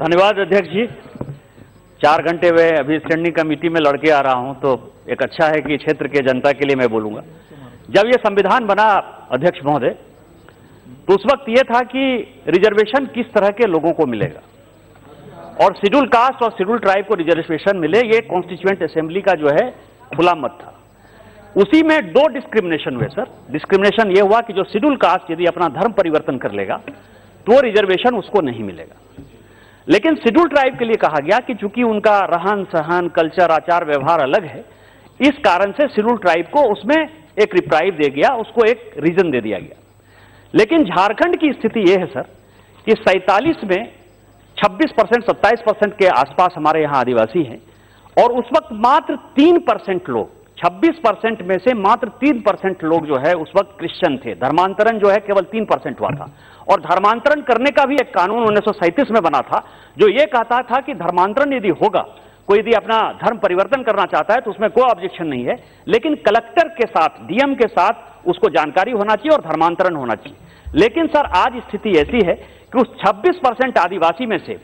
धन्यवाद अध्यक्ष जी। चार घंटे में अभी स्टैंडिंग कमेटी में लड़के आ रहा हूँ तो एक अच्छा है कि क्षेत्र के जनता के लिए मैं बोलूँगा। जब ये संविधान बना अध्यक्ष महोदय तो उस वक्त ये था कि रिजर्वेशन किस तरह के लोगों को मिलेगा। और शेड्यूल कास्ट और शेड्यूल ट्राइब को रिजर्वेशन मिले, ये कॉन्स्टिट्यूएंट असेंबली का जो है, खुला मत था। उसी में दो डिस्क्रिमिनेशन हुए सर डिस्क्रिमिनेशन ये हुआ कि जो शेड्यूल कास्ट यदि अपना धर्म परिवर्तन कर लेगा तो रिजर्वेशन उसको नहीं मिलेगा। लेकिन शेड्यूल ट्राइब के लिए कहा गया कि चूँकि उनका रहन सहन, कल्चर, आचार, व्यवहार अलग है, इस कारण से शेड्यूल ट्राइब को उसमें एक रिप्राइव दे गया, उसको एक रीजन दे दिया गया। लेकिन झारखंड की स्थिति यह है, सर, कि सैतालीस में 26 परसेंट, सत्ताईस परसेंट के आसपास हमारे यहाँ आदिवासी हैं और उस वक्त मात्र तीन परसेंट लोग 26 परसेंट में से मात्र तीन परसेंट लोग जो है उस वक्त क्रिश्चियन थे। धर्मांतरण जो है केवल तीन परसेंट हुआ था। और धर्मांतरण करने का भी एक कानून उन्नीस सौ सैंतीस में बना था, जो ये कहता था कि धर्मांतरण यदि होगा, कोई यदि अपना धर्म परिवर्तन करना चाहता है तो उसमें कोई ऑब्जेक्शन नहीं है, लेकिन कलेक्टर के साथ, डीएम के साथ उसको जानकारी होना चाहिए और धर्मांतरण होना चाहिए। लेकिन सर, आज स्थिति ऐसी है कि उस 26 परसेंट आदिवासी में से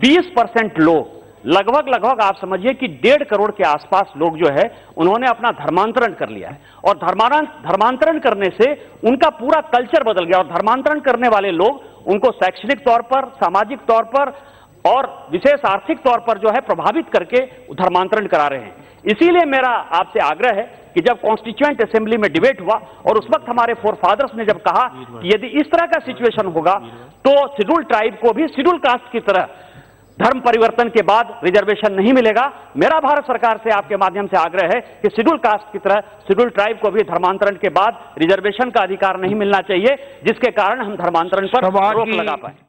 20 परसेंट लोग लगभग लगभग आप समझिए कि डेढ़ करोड़ के आसपास लोग जो है, उन्होंने अपना धर्मांतरण कर लिया है। और धर्मांतरण करने से उनका पूरा कल्चर बदल गया। और धर्मांतरण करने वाले लोग उनको शैक्षणिक तौर पर, सामाजिक तौर पर और विशेष आर्थिक तौर पर जो है, प्रभावित करके धर्मांतरण करा रहे हैं। इसीलिए मेरा आपसे आग्रह है कि जब कॉन्स्टिट्यूएंट असेंबली में डिबेट हुआ और उस वक्त हमारे फोर फादर्स ने जब कहा कि यदि इस तरह का सिचुएशन होगा तो शेड्यूल ट्राइब को भी शेड्यूल कास्ट की तरह धर्म परिवर्तन के बाद रिजर्वेशन नहीं मिलेगा। मेरा भारत सरकार से आपके माध्यम से आग्रह है कि शेड्यूल कास्ट की तरह शेड्यूल ट्राइब को भी धर्मांतरण के बाद रिजर्वेशन का अधिकार नहीं मिलना चाहिए जिसके कारण हम धर्मांतरण पर रोक लगा पाए।